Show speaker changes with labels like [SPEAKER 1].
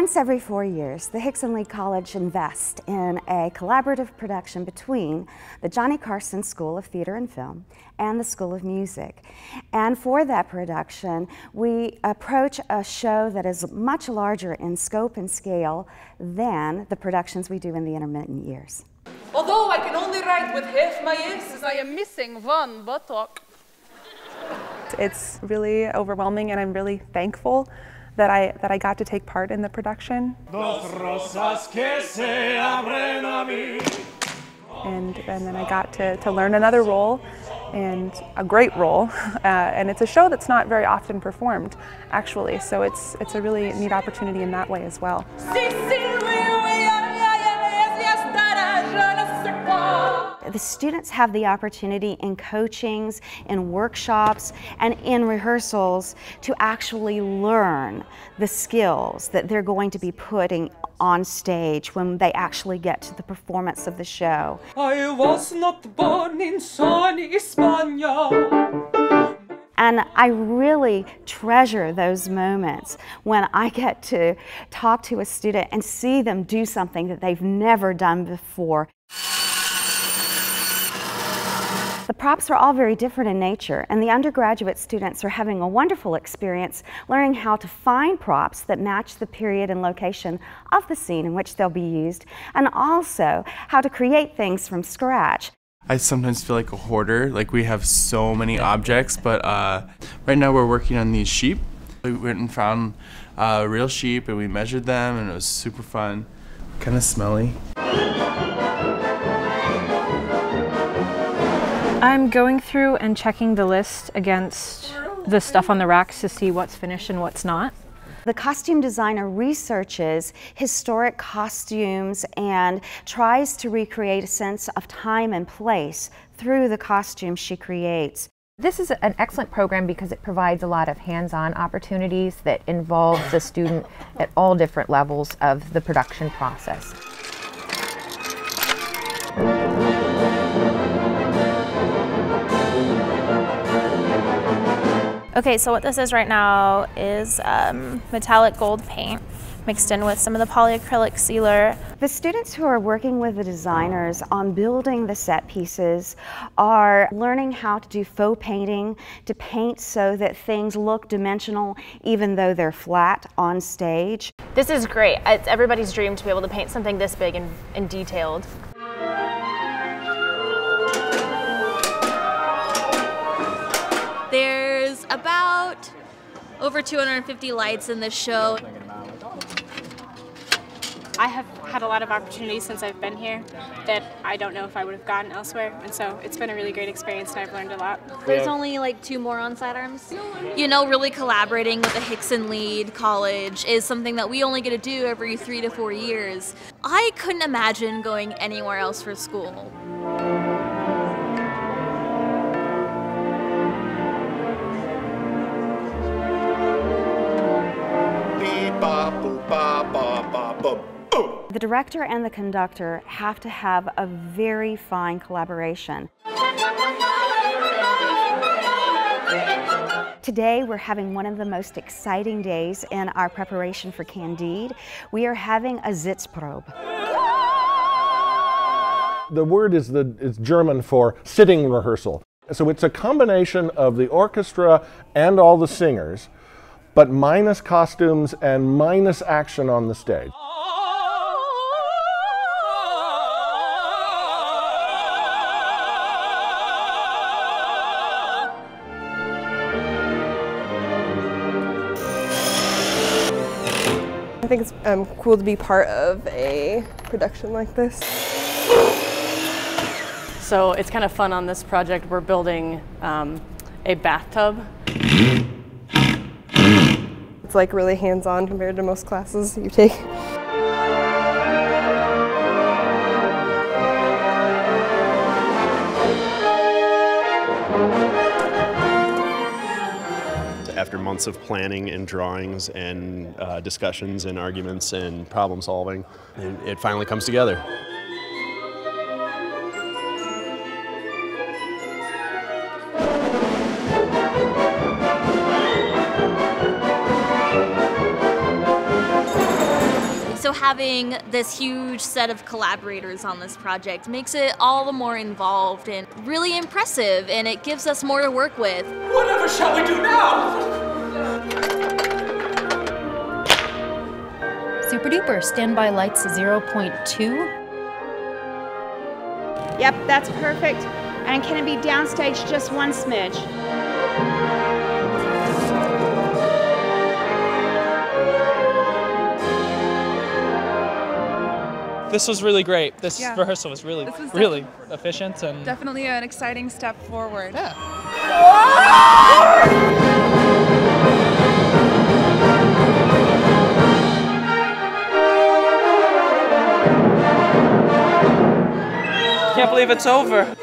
[SPEAKER 1] Once every four years, the Hixson Lied College invests in a collaborative production between the Johnny Carson School of Theater and Film and the School of Music. And for that production, we approach a show that is much larger in scope and scale than the productions we do in the intermittent years.
[SPEAKER 2] Although I can only write with half my S's, I am missing one buttock.
[SPEAKER 3] It's really overwhelming and I'm really thankful that I, that I got to take part in the production. And, and then I got to, to learn another role and a great role. Uh, and it's a show that's not very often performed, actually. So it's, it's a really neat opportunity in that way as well.
[SPEAKER 1] The students have the opportunity in coachings, in workshops, and in rehearsals to actually learn the skills that they're going to be putting on stage when they actually get to the performance of the show.
[SPEAKER 2] I was not born in sunny España.
[SPEAKER 1] And I really treasure those moments when I get to talk to a student and see them do something that they've never done before. The props are all very different in nature, and the undergraduate students are having a wonderful experience learning how to find props that match the period and location of the scene in which they'll be used, and also how to create things from scratch.
[SPEAKER 4] I sometimes feel like a hoarder, like we have so many objects, but uh, right now we're working on these sheep. We went and found uh, real sheep and we measured them and it was super fun. Kind of smelly.
[SPEAKER 5] I'm going through and checking the list against the stuff on the racks to see what's finished and what's not.
[SPEAKER 1] The costume designer researches historic costumes and tries to recreate a sense of time and place through the costumes she creates.
[SPEAKER 6] This is an excellent program because it provides a lot of hands-on opportunities that involve the student at all different levels of the production process.
[SPEAKER 7] Okay, so what this is right now is um, metallic gold paint mixed in with some of the polyacrylic sealer.
[SPEAKER 1] The students who are working with the designers on building the set pieces are learning how to do faux painting, to paint so that things look dimensional even though they're flat on stage.
[SPEAKER 7] This is great. It's everybody's dream to be able to paint something this big and, and detailed.
[SPEAKER 8] About over 250 lights in this show.
[SPEAKER 9] I have had a lot of opportunities since I've been here that I don't know if I would have gotten elsewhere, and so it's been a really great experience and I've learned a lot.
[SPEAKER 8] There's only like two more on sidearms. You know, really collaborating with the Hixson Lied College is something that we only get to do every three to four years. I couldn't imagine going anywhere else for school.
[SPEAKER 1] The director and the conductor have to have a very fine collaboration. Today we're having one of the most exciting days in our preparation for Candide. We are having a Sitzprobe.
[SPEAKER 10] The word is, the, is German for sitting rehearsal. So it's a combination of the orchestra and all the singers, but minus costumes and minus action on the stage.
[SPEAKER 3] I think it's um, cool to be part of a production like this.
[SPEAKER 11] So it's kind of fun on this project. We're building um, a bathtub.
[SPEAKER 3] It's like really hands-on compared to most classes you take.
[SPEAKER 12] After months of planning and drawings and uh, discussions and arguments and problem solving, it, it finally comes together.
[SPEAKER 8] Having this huge set of collaborators on this project makes it all the more involved and really impressive, and it gives us more to work with.
[SPEAKER 13] Whatever shall we do now?
[SPEAKER 14] Super duper, standby lights 0.2.
[SPEAKER 15] Yep, that's perfect. And can it be downstage just one smidge?
[SPEAKER 16] This was really great. This
[SPEAKER 17] Yeah.
[SPEAKER 16] rehearsal was really,
[SPEAKER 17] This was
[SPEAKER 16] really efficient and
[SPEAKER 17] Definitely an exciting step forward. Yeah.
[SPEAKER 16] can't believe it's over.